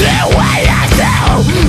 do what I do